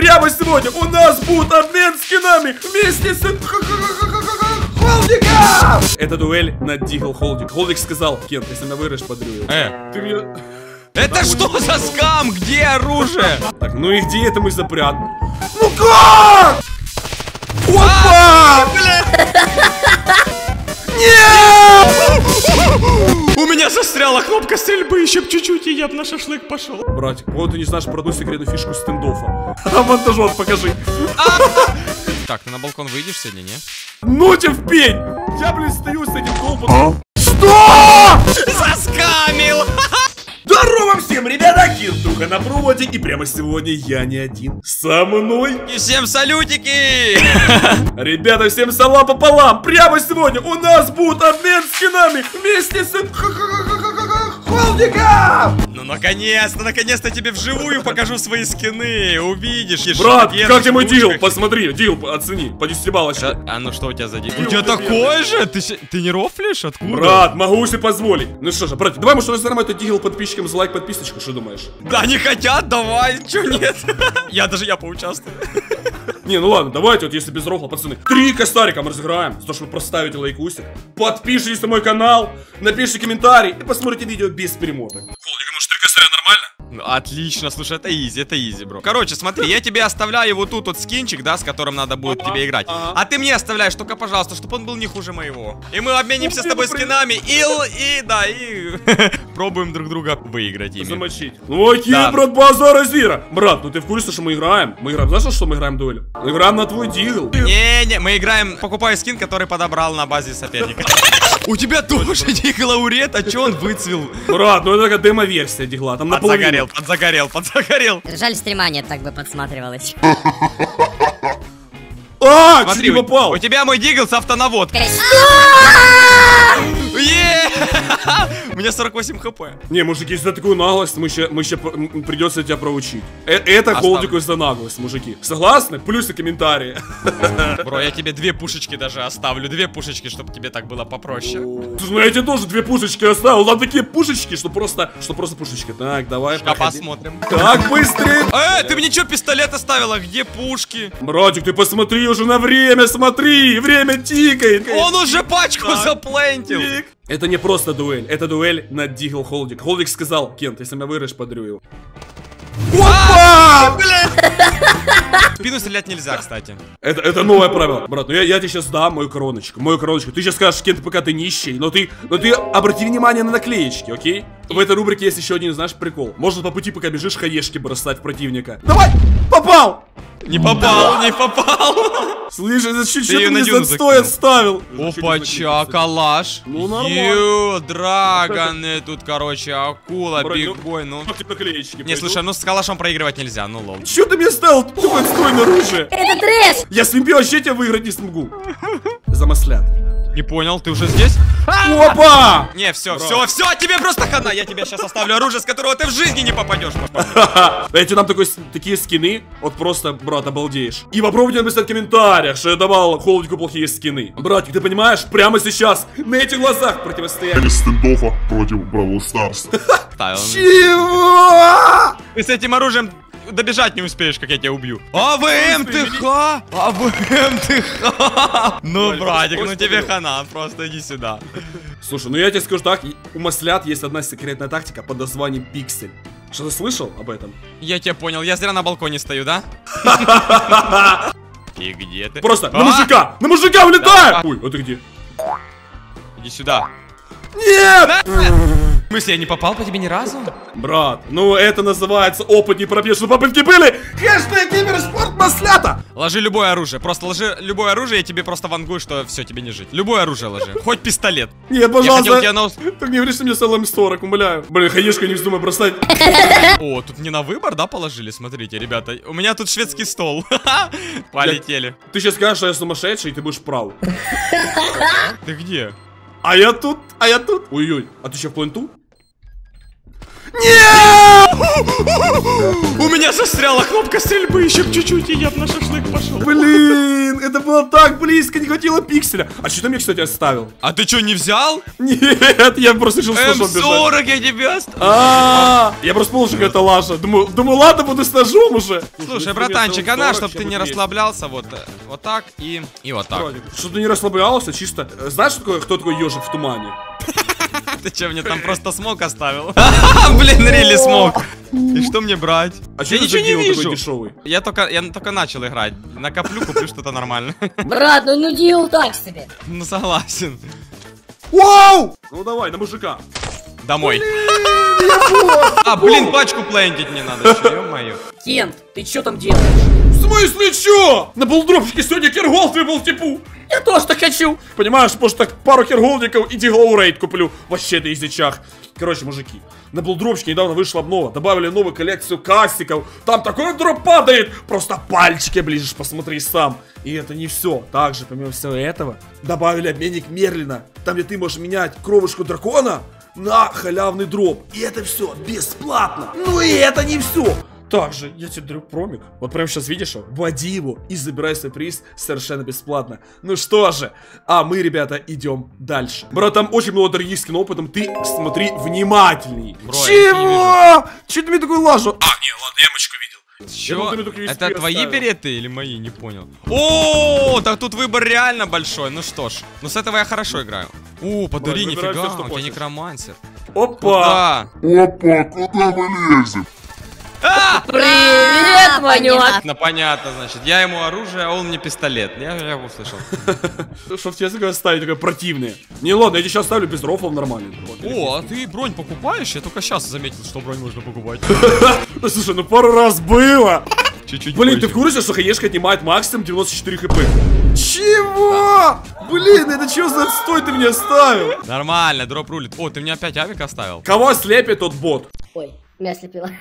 Прямо сегодня у нас будет обмен скинами вместе с... Холдиком! Это дуэль на Дигл Холдик. Холдик сказал, Кент, если вырежь, подрю. Э, Ты мне... это что за скам? Где оружие? Так, ну и где это мы запрятаны? Ну как? Опа! У меня застряла кнопка стрельбы, еще б чуть-чуть, и я б на шашлык пошел. Братик, вот ты не знаешь про одну секретную фишку стендофа. А монтажер покажи. Так, ты на балкон выйдешь сегодня, не? Ну тебе в пень! Я, блин, стою с этим колпом. Что? Всем, ребята! Киртуха на проводе, и прямо сегодня я не один. Со мной. И всем салютики! Ребята, всем салам пополам! Прямо сегодня у нас будет обмен скинами вместе с... Холдиком! Ну наконец-то, наконец-то тебе вживую покажу свои скины. Увидишь, ешь Брат, как тебе мой дил? Посмотри, дил, оцени, по 10 баллочке. Ща- А ну что у тебя за дил? Дил У тебя такой же? Ты, ты не рофлишь? Откуда? Брат, могу себе позволить. Ну что же, брат, давай, может, разорвем это дигл подписчикам за лайк, подписочку, что думаешь? Да не хотят, давай, чё нет? Я даже я поучаствую. Не, ну ладно, давайте, вот если без рофла, пацаны. Три костарика мы разыграем, за то, что вы проставите лайкусик. Подпишитесь на мой канал, напишите комментарий и посмотрите видео без перемоток. Холдик, может, три костаря нормально? Отлично, слушай, это easy, это easy, bro. Короче, смотри, я тебе оставляю вот тут вот скинчик, да, с которым надо будет тебе играть. А ты мне оставляешь только, пожалуйста, чтобы он был не хуже моего. И мы обменимся с тобой скинами и, л- и да, и пробуем друг друга выиграть ими. Замочить. Ну окей, брат, базара зира. Брат, ну ты в курсе, что мы играем? Мы играем, знаешь, что мы играем дуэль? Мы играем на твой Deagle. Не-не, мы играем, покупаю скин, который подобрал на базе соперника. У тебя тоже диколаурет, а чё он выцвел? Брат, ну это такая демо-версия дигла, там наполовину. Подзагорел, подзагорел, подзагорел. Жаль, стрима нет, так бы подсматривалось. А, чуть Смотри, не у, попал. у тебя мой дигл с автонаводкой. У меня 48 хп. Не, мужики, за такую наглость мы ще, мы ще п- м, придется тебя проучить. Э- это холдику за наглость, мужики. Согласны? Плюсы комментарии. Бро, я тебе две пушечки даже оставлю. Две пушечки, чтобы тебе так было попроще. Ну я тебе тоже две пушечки оставил. Там такие пушечки, что просто, что просто пушечки. Так, давай, А посмотрим. Так, быстрее. Э, ты мне что, пистолет оставила? Где пушки? Братик, ты посмотри уже на время, смотри, время тикает. Он уже пачку заплентил. Это не просто дуэль, это дуэль на Дигл Холдик. Холдик сказал, Кент, если меня вырежь, подрю его. Опа! Спину стрелять нельзя, кстати. Это, это новое правило. Брат, ну я, я тебе сейчас дам мою короночку, мою короночку. Ты сейчас скажешь, Кент, пока ты нищий, но ты, но ты обрати внимание на наклеечки, окей? В этой рубрике есть еще один, знаешь, прикол. Можно по пути, пока бежишь, хаешки бросать в противника. Давай! Попал! Не попал, не попал. Слышь, за чуть Ты её ты на мне застой закинул. отставил. Опача, калаш. Ну, нормально. Ю, драгоны тут, короче, акула, Брат, ну, ну. Не, слушай, ну с калашом проигрывать нельзя, ну лол. Чё ты мне ставил такое отстойное оружие? Это трэш! Я с Вимпи вообще тебя выиграть не смогу. Замыслят. Не понял, ты уже здесь? Опа! Не, все, все, все, тебе просто хана. Я тебе сейчас оставлю оружие, с которого ты в жизни не попадешь. Эти нам такой, такие скины, вот просто, брат, обалдеешь. И попробуйте написать в комментариях, что я давал Холдику плохие скины. Братик, ты понимаешь, прямо сейчас, на этих глазах противостояние. Standoff а против Brawl Stars. Чего? Ты с этим оружием добежать не успеешь, как я тебя убью. АВМ-ТХ! АВМ-ТХ! Ну, Валь, братик, ну тебе подумал. хана, просто иди сюда. Слушай, ну я тебе скажу так, у маслят есть одна секретная тактика под названием Пиксель. Что ты слышал об этом? Я тебя понял, я зря на балконе стою, да? И где ты? Просто на А! мужика! На мужика улетай! Да. Ой, а ты где? Иди сюда. Нет! В смысле, я не попал по тебе ни разу? Брат, ну это называется опыт не пропьешь, что попытки были! Хэштег киберспорт маслята! Ложи любое оружие, просто ложи любое оружие, я тебе просто вангую, что все, тебе не жить. Любое оружие ложи, хоть пистолет. Нет, Я хотел пожалуйста, тебя на... так не говори, что мне стало 40, умоляю. Блин, хаешка не вздумай бросать. О, тут не на выбор, да, положили? Смотрите, ребята, у меня тут шведский стол. Полетели. Ты сейчас скажешь, что я сумасшедший, и ты будешь прав. Ты где? А я тут, а я тут. Ой-ой, а ты еще в пленту? У меня застряла кнопка стрельбы еще чуть-чуть, и я на шашлык пошел. Блин, это было так близко, не хватило пикселя. А что ты мне, кстати, оставил? А ты что, не взял? Нет, я просто решил с ножом бежать. М40 я тебе оставил. А, я просто понял, что это лажа. Думаю, ладно, буду с ножом уже. Слушай, братанчик, а на, чтоб ты не расслаблялся, вот, э, вот так и, и вот так. Чтобы ты не расслаблялся, чисто. э, Знаешь, кто такой ежик в тумане? Ты че, мне там просто смог оставил? Блин, рели смог. И что мне брать? А Я что ничего не такой вижу. дешевый? Я только, я только начал играть. Накоплю, куплю что-то нормальное. Брат, ну ну дел так себе. Ну согласен. Вау! Ну давай, на мужика. Домой. А, блин, пачку плентить не надо ё-моё. Кент, ты что там делаешь? Смысле, чё? На булдропчике сегодня кирголд выпал типу. Я тоже так хочу. Понимаешь, может так пару кирголдиков и диглоу рейд куплю. Вообще ты издичах. Короче, мужики, на булдропчике недавно вышла обнова. Добавили новую коллекцию кастиков. Там такой дроп падает. Просто пальчики оближешь, посмотри сам. И это не все. Также, помимо всего этого, добавили обменник Мерлина. Там, где ты можешь менять кровушку дракона на халявный дроп. И это все бесплатно. Ну и это не все. Также, я тебе дарю промик. Вот прямо сейчас видишь его? Вводи его и забирай свой приз совершенно бесплатно. Ну что же, а мы, ребята, идем дальше. Брат, там очень много дорогих скинов, поэтому ты смотри внимательней. Бро, Чего? Че ты мне такой лажу? А, не, ладно, я эмочку видел. Весь Это твои оставил. береты или мои? Не понял. О, так тут выбор реально большой. Ну что ж, ну с этого я хорошо играю. О, подари, нифига, что у тебя хочешь. некромансер. Опа! Опа, куда мы лезем? Привет, А, Ванек. Ну понятно, значит, я ему оружие, а он мне пистолет. Я, я услышал. Что в тебе такое ставить, такое противное. Не, ладно, я тебе сейчас ставлю без рофлов нормально. О, а ты бронь покупаешь? Я только сейчас заметил, что бронь можно покупать. Ну, Слушай, ну пару раз было. Чуть-чуть Блин, ты в курсе, что хаешка отнимает максимум 94 хп? Чего? Блин, это что за отстой ты мне оставил? Нормально, дроп рулит. О, ты мне опять авик оставил. Кого слепит тот бот? Ой, меня слепило.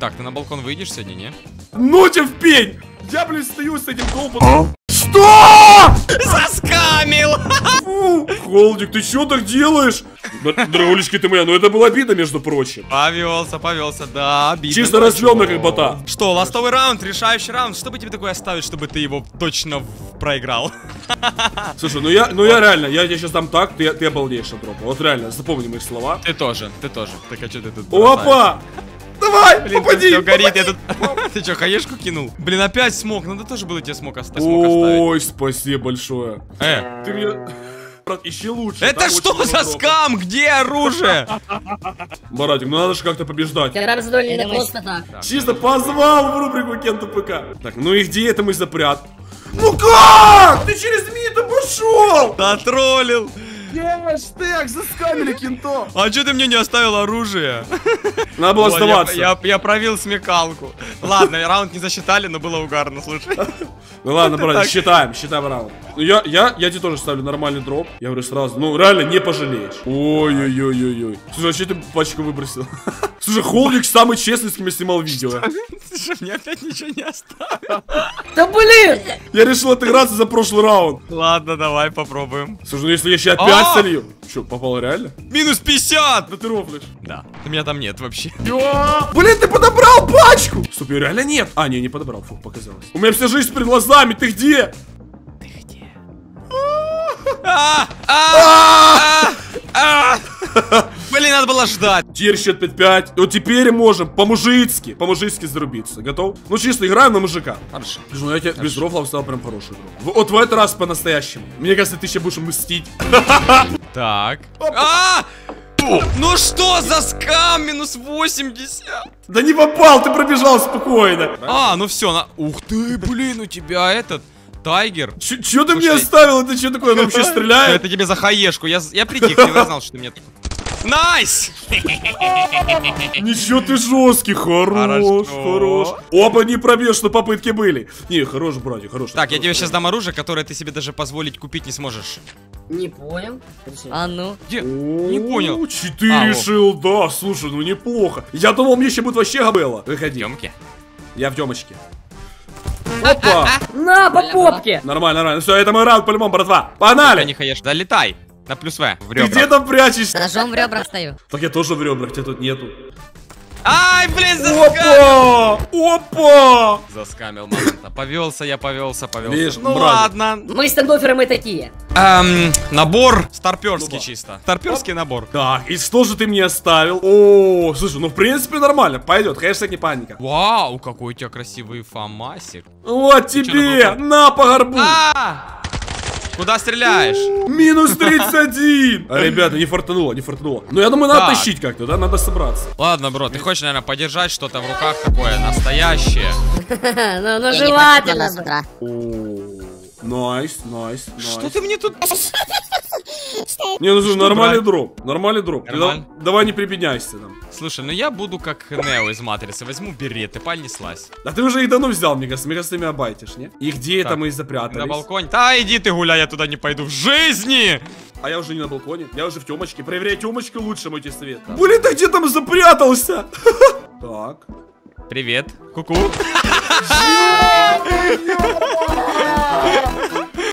Так, ты на балкон выйдешь сегодня, не? Ну тебе в пень! Я, блин, стою с этим долбаным... Что? Заскамил! Фу! Холдик, ты что так делаешь? Драулечки ты моя, ну это было обидно, между прочим. Повелся, повелся, да, обидно. Чисто развел чё? как бота. Что, ластовый раунд, решающий раунд. Что бы тебе такое оставить, чтобы ты его точно проиграл? Слушай, ну я, ну я реально, я тебе сейчас дам так, ты, ты обалдеешь от дропа. Вот реально, запомни мои слова. Ты тоже, ты тоже. Так а что ты тут? Опа! Давай, Блин, попади! все горит, попади. я тут... Ты что, хаешку кинул? Блин, опять смог, надо тоже было тебе смог оставить. Ой, спасибо большое. Э, Ты мне... Брат, ищи лучше. это что за скам? Где оружие? Маратик, ну надо же как-то побеждать. Раздольно не просто так. Чисто позвал в рубрику Кента ПК. Так, ну и где это мы запрят? Ну как? Ты через миду пошел! Да троллил. Хэштег заскамили Кенто. А что ты мне не оставил оружие? Надо было Ой, я, я, я провел смекалку. Ладно, раунд не засчитали, но было угарно, слушай. Ну ладно, так. считаем, считаем раунд. Ну я, я, я тебе тоже ставлю нормальный дроп. Я говорю сразу, ну реально не пожалеешь. Ой-ой-ой-ой-ой. Слушай, а что ты пачку выбросил? Слушай, Холдик самый честный, с кем я снимал видео. Слушай, мне опять ничего не оставил. Да блин! Я решил отыграться за прошлый раунд. Ладно, давай попробуем. Слушай, ну если я сейчас опять А! солью. Что, попал реально? Минус 50! Да ты рофлишь. Да. Меня там нет вообще. Блин, ты подобрал пачку! Стоп, её реально нет. А, не, не подобрал, фу, показалось. У меня вся жизнь перед глазами, ты где? А! А! А! А! Блин, надо было ждать. Теперь счет 5-5. Вот теперь можем по-мужицки, по-мужицки зарубиться. Готов? Ну чисто, играем на мужика. Хорошо. Ну я тебе без рофлов стал прям хороший. В- Вот в этот раз по-настоящему. Мне кажется, ты еще будешь мстить. Так. А! Ну что за скам? Минус 80. Да не попал, ты пробежал спокойно. А, ну все, на... Ух ты, блин, у тебя этот... Tiger. Ч- Чё ты мне Слушай. оставил? Это что такое? Он вообще стреляет? Это тебе за хаешку. Я, я предиктил, я знал, что ты мне... Nice! Ничего ты жесткий, хорош, Хорошо. хорош. Оба не пробьешь, но попытки были. Не, хорош, братик, хорош. Так, я тебе сейчас дам оружие, которое ты себе даже позволить купить не сможешь. Не понял. А ну. Где? Не понял. Четыре А, решил, да, слушай, ну неплохо. Я думал, мне еще будет вообще габела. Выходи. Демки. Я в демочке. Опа! На, по попке! Нормально, нормально. Все, это мой раунд по-любому, братва. Погнали! не хаешь. Да летай. На плюс В. В Ты ребра. где там прячешься? Ножом в ребра стою. Так я тоже в ребрах, тебя тут нету. Ай, блин, заскамил! Опа! Опа! Заскамил момента. Повелся я, повелся, повелся. Видишь, ну брат. ладно. Мы стендоферы мы такие. Эм, набор старперский Ну-ка. чисто. Старперский набор. Так, и что же ты мне оставил? О, слушай, ну в принципе нормально, пойдет, хэштег не паника. Вау, какой у тебя красивый фамасик. Вот чё, тебе, на по горбу. А! Куда стреляешь? Минус 31. А, Ребята, не фартануло, не фартануло. Ну я думаю, надо Так. тащить как-то, да, надо собраться. Ладно, бро, ты хочешь, наверное, подержать что-то в руках такое настоящее? Ну, ну желательно. Nice, nice, Что ты мне тут... Не, ну нормальный брать? дроп, нормальный дроп. Нормально? да- Давай не прибедняйся там. Слушай, ну я буду как Нео из Матрицы. Возьму берет и понеслась. А ты уже их давно взял, мне кажется, мне кажется, ты меня байтишь, не? И где это Так, мы На запрятались? балконе. Да, иди ты гуляй, я туда не пойду в жизни! А я уже не на балконе, я уже в темочке. Проверяй темочку лучше, мой тебе совет. Блин, ты где там запрятался? Так. Привет. Ку-ку.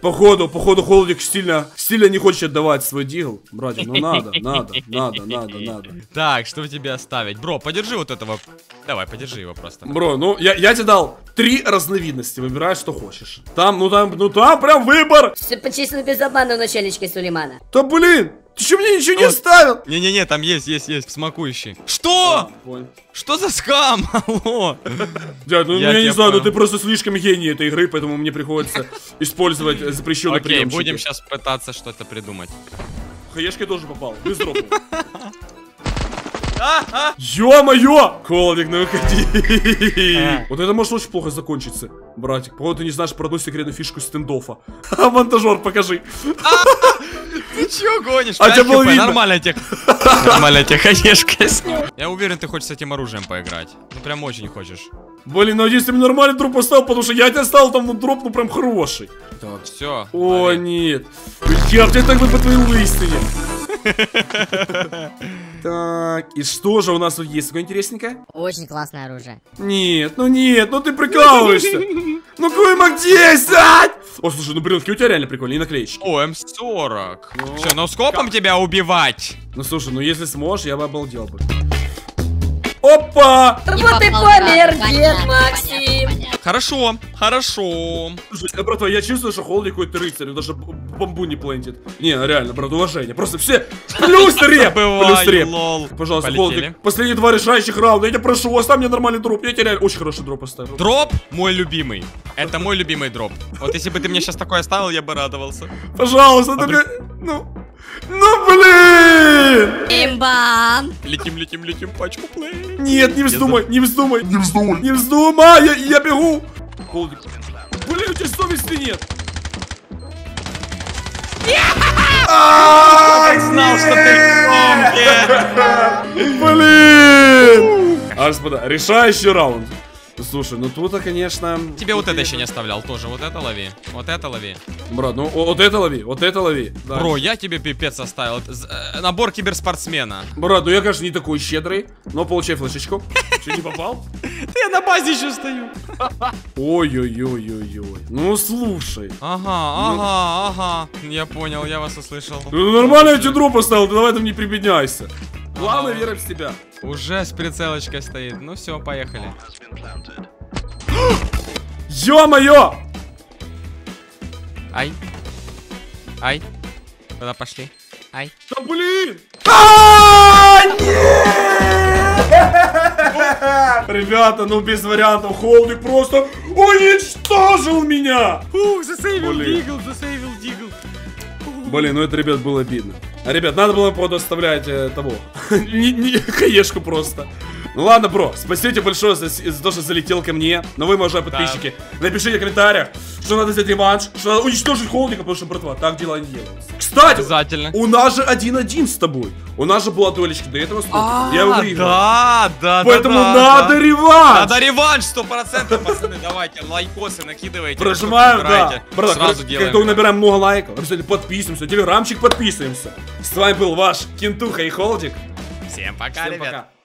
Походу, походу, Холодик сильно, сильно не хочет отдавать свой дигл. Братик, ну надо, надо, надо, надо, надо. Так, что тебе оставить? Бро, подержи вот этого. Давай, подержи его просто. Бро, ну я, я тебе дал три разновидности, выбирай, что хочешь. Там, ну там, ну там прям выбор. Все почислены без обмана у начальничка Сулеймана. Да блин, ты что мне ничего не оставил? Не-не-не, там есть, есть, есть, смакующий. Что? Понял. Что за скам? Алло. Дядь, ну Я я, не знаю, ну понял. ты просто слишком гений этой игры, поэтому мне приходится использовать запрещенные Окей, приемчики. будем сейчас пытаться что-то придумать. Хаешка тоже попал, без дропа. Ё-моё! Холодик, ну выходи! Вот это может очень плохо закончиться, братик. Походу ты не знаешь про одну секретную фишку стендофа. А монтажер, покажи. Ты чё гонишь? А тебя было видно? Нормальная тех... Нормальная тех конечно. Я уверен, ты хочешь с этим оружием поиграть. Ну прям очень хочешь. Блин, надеюсь, ты мне нормальный дроп поставил, потому что я тебе оставил там ну, дроп, ну прям хороший. Так. Все. О, нет. Я тебе так бы по твоей лысине. Так, и что же у нас тут есть такое интересненькое? Очень классное оружие. Нет, ну нет, ну ты прикалываешься. Ну какой MAC 10? О, слушай, ну брелки у тебя реально прикольные, и наклеечки. О, M40. Все, ну скопом тебя убивать. Ну слушай, ну если сможешь, я бы обалдел бы. Опа! Вот и попал, помер дед понятно. Хорошо, хорошо. Слушай, э, братва, я чувствую, что Холли какой-то рыцарь, он даже бомбу не плентит. Не, реально, брат, уважение. Просто все плюс реп, плюс реп. Пожалуйста. Холдик, последние два решающих раунда, я тебя прошу, оставь мне нормальный дроп. Я тебе реально очень хороший дроп оставил. Дроп мой любимый. Это мой любимый дроп. Вот если бы ты мне сейчас такой оставил, я бы радовался. Пожалуйста, только... Ну... Ну, блин! Имбан! Летим, летим, летим, пачку плей. Нет, не вздумай, не вздумай. Не вздумай. Не вздумай, я, я бегу. Холдик. Блин, у тебя совести нет. Так знал, что ты. Блин! А, господа, решающий раунд. Слушай, ну тут, конечно... Тебе вот это еще не оставлял тоже. Вот это лови. Вот это лови. Брат, ну вот это лови, вот это лови. Да. Бро, я тебе пипец оставил. Э, Набор киберспортсмена. Брат, ну я, конечно, не такой щедрый, но получай флешечку. Че, не попал? Я на базе еще стою. Ой-ой-ой-ой-ой. Ну слушай. Ага, ага, ага. Я понял, я вас услышал. Ну нормально я тебе дроп поставил, давай там не прибедняйся. Главное вера в себя. Уже с прицелочкой стоит. Ну все, поехали. Ё-моё! Ай. Ай. Куда пошли? Ай. Да блин! А! Ребята, ну без вариантов, Холдик просто уничтожил меня! Ух, засейвил дигл, засейвил дигл. Блин, ну это, ребят, было обидно. Ребят, надо было, походу, оставлять э, того. хаешку просто. Ну ладно, бро, спасибо тебе большое за, за то, что залетел ко мне. Но вы, уважаемые подписчики, напишите в комментариях, что надо взять реванш, что надо уничтожить холдика, потому что, братва, так дела не делаются. Кстати, Обязательно. у нас же 1-1 с тобой. У нас же была дуэлечка до этого сколько? Я его выиграл. А, Да, да, Поэтому да, надо да. реванш! Надо реванш, сто процентов, пацаны, давайте, лайкосы накидывайте. Прожимаем, как да. Брат, Сразу как- делаем. Когда мы набираем много лайков, обязательно подписываемся, телеграмчик подписываемся. С вами был ваш Кентуха и Холдик. Всем пока, Всем ребят. пока.